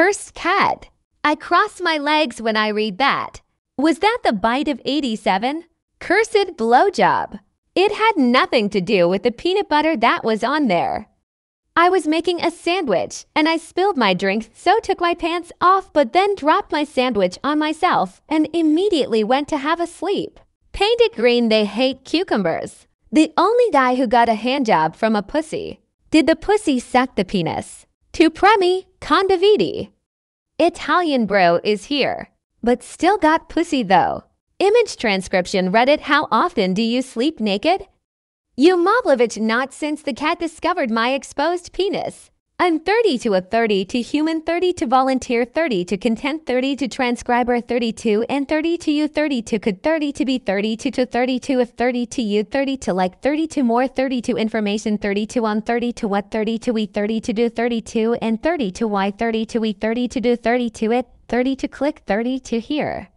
Cursed cat. I cross my legs when I read that. Was that the bite of 87? Cursed blowjob. It had nothing to do with the peanut butter that was on there. I was making a sandwich and I spilled my drink, so took my pants off, but then dropped my sandwich on myself and immediately went to have a sleep. Painted green, they hate cucumbers. The only guy who got a handjob from a pussy. Did the pussy suck the penis? Tu premi condividi. Italian bro is here, but still got pussy though. Image transcription Reddit How often do you sleep naked? You Moblovich not since the cat discovered my exposed penis. I'm 30 to a 30 to human 30 to volunteer 30 to content 30 to transcriber 32 and 30 to you 30 to could 30 to be 32 to to 32 if 30 to you 30 to like 30 to more 30 to information 32 on 30 to what 30 to we 30 to do 32 and 30 to why 30 to we 30 to do 30 to it 30 to click 30 to hear